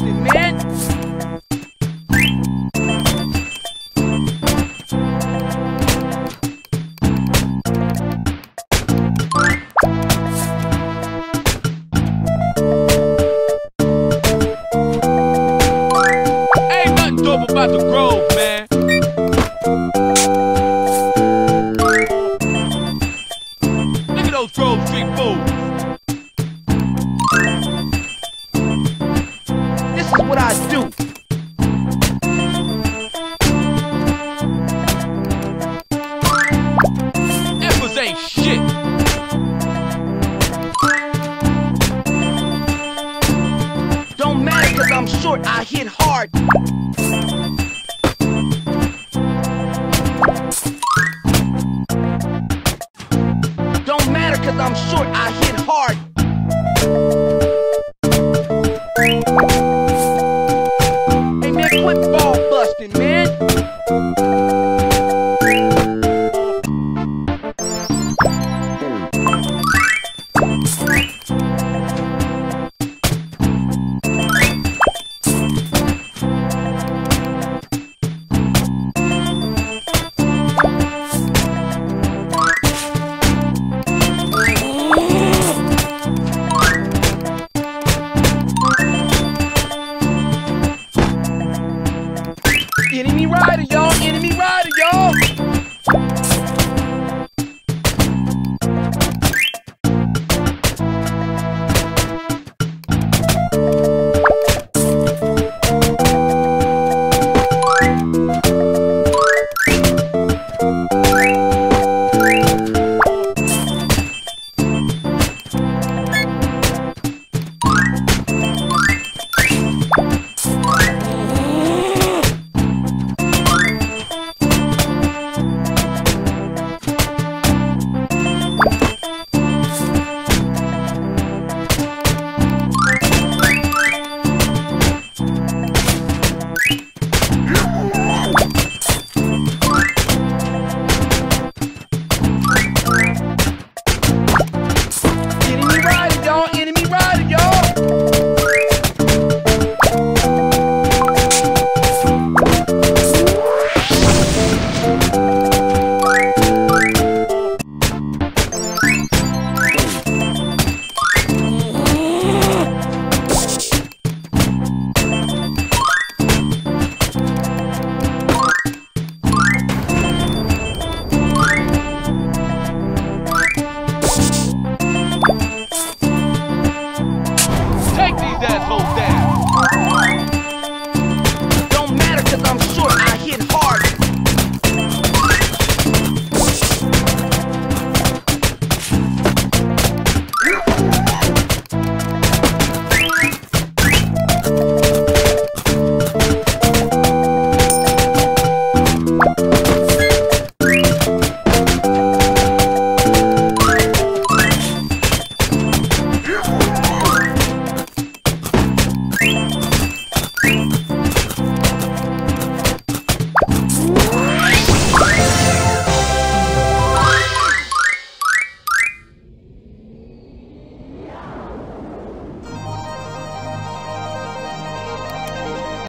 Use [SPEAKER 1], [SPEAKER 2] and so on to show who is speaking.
[SPEAKER 1] Washington, man. about the grow I hit hard. Don't matter cause I'm short, I hit hard.